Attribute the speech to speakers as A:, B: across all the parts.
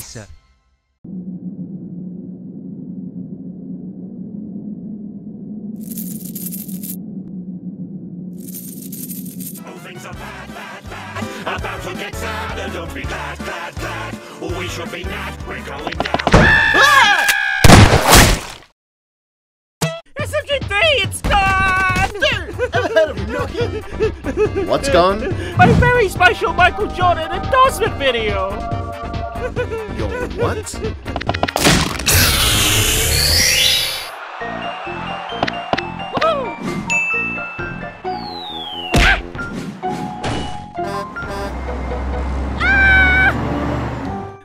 A: face.
B: Things are bad, bad, bad. About to get sadder. Don't be glad, glad, glad. We should be mad. We're going down.
C: SMG3, it's gone!
D: Ever heard of Nookie? What's gone?
C: My very special Michael Jordan endorsement video!
D: Your what?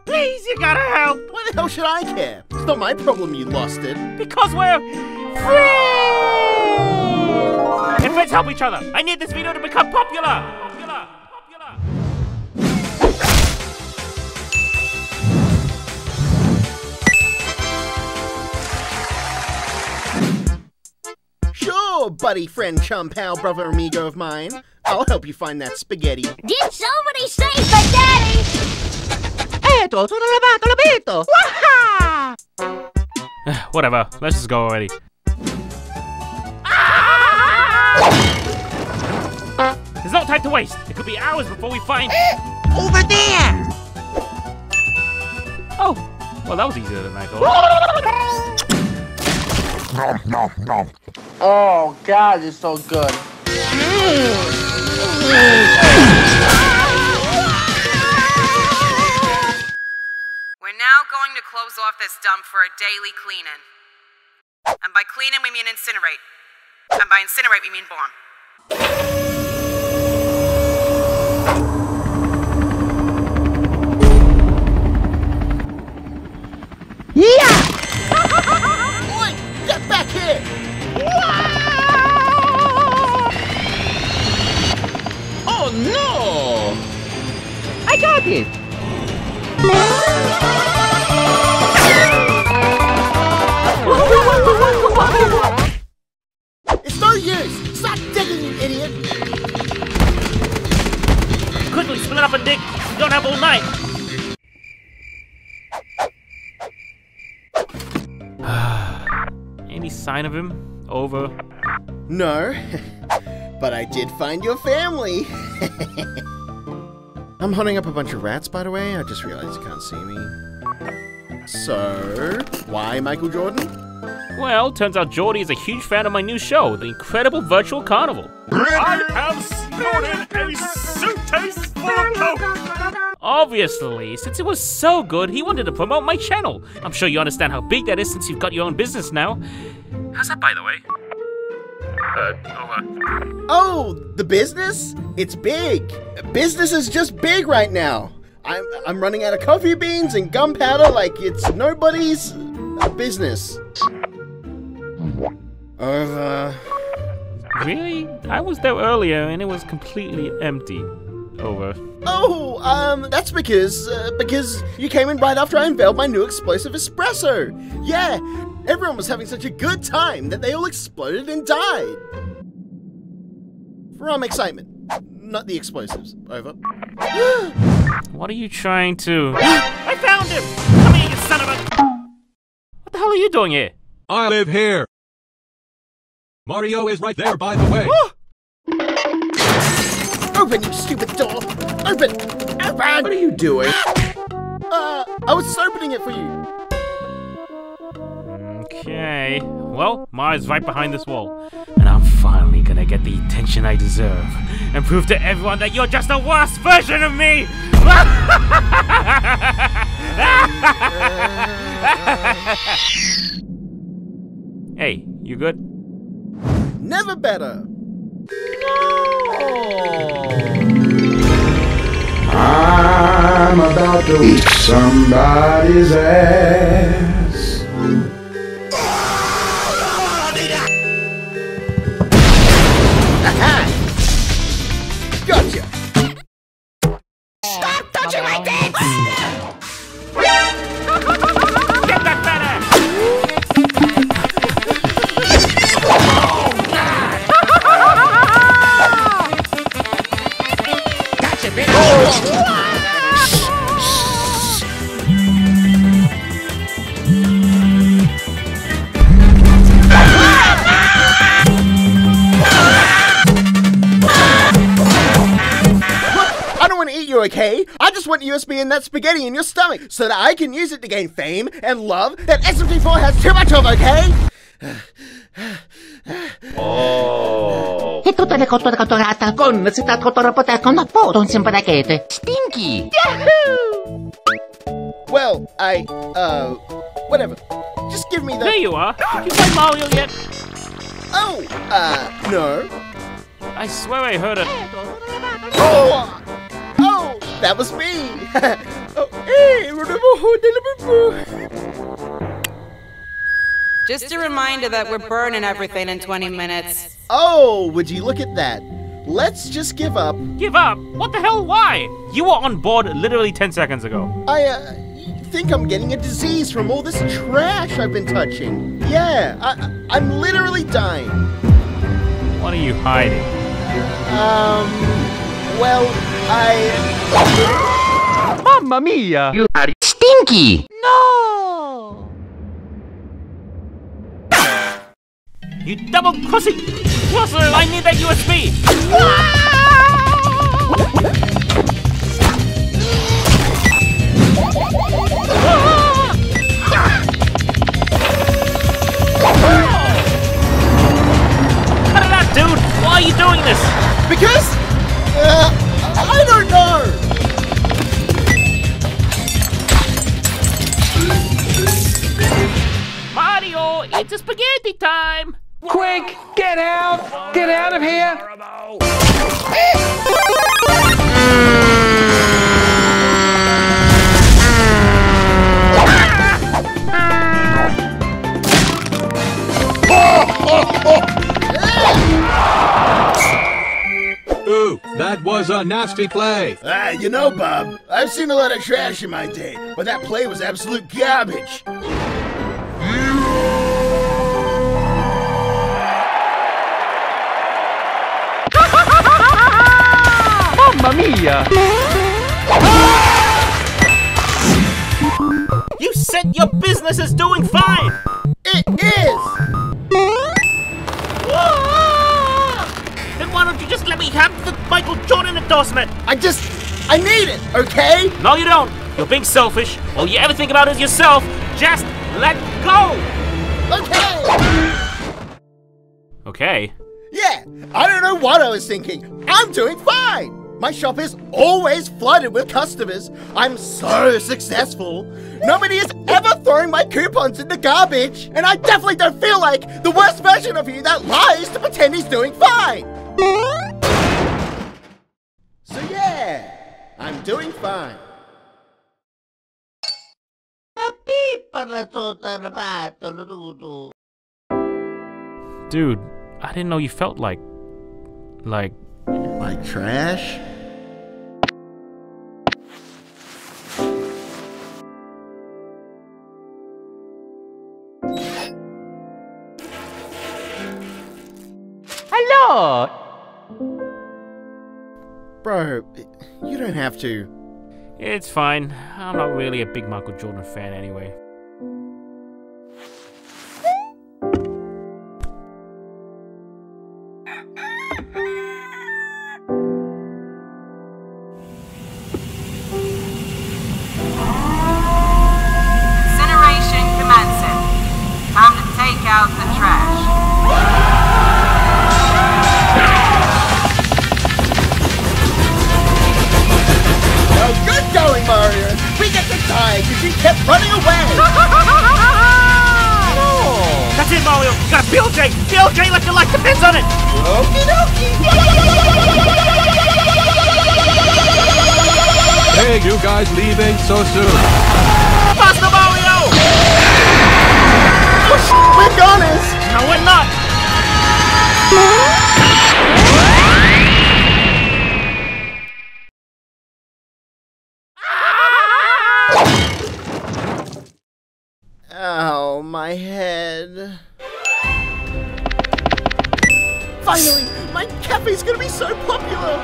C: Please, you gotta help!
D: Why the hell should I care? It's not my problem you lost it.
C: Because we're free! And let's help each other! I need this video to become! Popular!
D: Buddy, friend, chum, pal, brother, amigo of mine. I'll help you find that spaghetti.
E: Did somebody say spaghetti?
A: Eto, sono lavato l'abito!
C: Whatever, let's just go already. Ah! There's no time to waste! It could be hours before we find.
A: Over there!
C: Oh! Well, that was easier than I thought.
F: Oh God, it's so good.
G: We're now going to close off this dump for a daily cleaning. And by cleaning, we mean incinerate. And by incinerate, we mean bomb.
A: I!
D: It's no use! Stop digging, you idiot!
C: Quickly split up and dig! We don't have all night! Any sign of him? Over.
D: No, but I did find your family. I'm hunting up a bunch of rats, by the way. I just realized you can't see me. So, why Michael Jordan?
C: Well, turns out Jordy is a huge fan of my new show, The Incredible Virtual Carnival.
B: I have snorted a suitcase full of coke.
C: Obviously, since it was so good, he wanted to promote my channel. I'm sure you understand how big that is since you've got your own business now. How's that, by the way? Uh.
D: Oh, the business? It's big. Business is just big right now. I'm I'm running out of coffee beans and gunpowder like it's nobody's business. Over.
C: Really? I was there earlier and it was completely empty. Over.
D: Oh, um, that's because uh, because you came in right after I unveiled my new explosive espresso. Yeah, everyone was having such a good time that they all exploded and died. From excitement, not the explosives. Over.
C: What are you trying to. I found him! Come here, you son of a. What the hell are you doing here?
H: I live here. Mario is right there, by the way.
D: Open, you stupid door! Open! Open! What are you doing? Uh, I was just opening it for you.
C: Okay. Well, Mars right behind this wall. And I'm finally gonna get the attention I deserve and prove to everyone that you're just a worse version of me! hey, you good?
D: Never better. No!
I: I'm about to eat somebody's ass.
D: Okay? I just want USB in that spaghetti in your stomach so that I can use it to gain fame and love that SMG4 has too much of, okay?
A: Oh.
J: E. Stinky!
D: Well, I, uh, whatever. Just give me the.
C: There you are. You play Mario yet?
D: Oh, uh, no.
C: I swear I heard.
D: Oh, oh, that was me. oh, hey,
G: Just a reminder that we're burning everything in 20 minutes.
D: oh, would you look at that? Let's just give up.
C: Give up? What the hell? Why? You were on board literally 10 seconds ago.
D: I, uh, think I'm getting a disease from all this trash I've been touching. Yeah, I, I'm literally dying.
C: What are you hiding?
D: Um, well, I.
A: Mamma mia!
J: You are stinky! No!
C: You double crossing crosser! I need that USB! Cut it out, dude! Why are you doing this?
D: Because. Uh, I don't know!
C: Mario, it's a spaghetti time!
A: Quick! Get out! Get out of here!
H: was a nasty play.
D: Ah, you know, Bob, I've seen a lot of trash in my day, but that play was absolute garbage.
A: Mamma mia!
C: You said your business is doing fine! Have the Michael Jordan endorsement?
D: I just. I need it, okay?
C: No, you don't. You're being selfish. All you ever think about is yourself. Just let go.
D: Okay!
C: Okay.
D: Yeah, I don't know what I was thinking. I'm doing fine! My shop is always flooded with customers. I'm so successful. Nobody is ever throwing my coupons in the garbage. And I definitely don't feel like the worst version of you that lies to pretend he's doing fine. So yeah, I'm doing fine.
C: Dude, I didn't know you felt like. Like.
D: Like trash?
A: Hello!
D: Bro, you don't have to.
C: It's fine. I'm not really a big Michael Jordan fan anyway.
G: Incineration commencing. Time to take out the
D: die because you kept running away! Oh.
C: That's it, Mario. You got BLJ. BLJ like your life depends on it.
D: Okie dokie!
H: Hey, you guys leaving so soon?
C: Faster, Mario.
D: We're goners!
C: No, we're not.
D: Oh, my head. Finally! My cafe's gonna be so popular!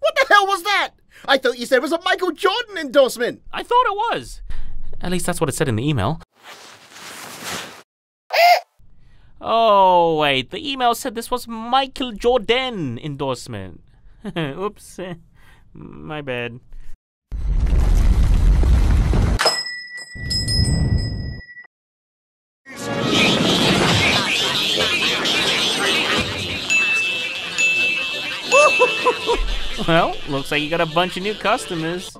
D: What the hell was that? I thought you said it was a Michael Jordan endorsement.
C: I thought it was. At least that's what it said in the email. Oh, wait. The email said this was Michael Jordan endorsement. Oops. My bad. well, looks like you got a bunch of new customers.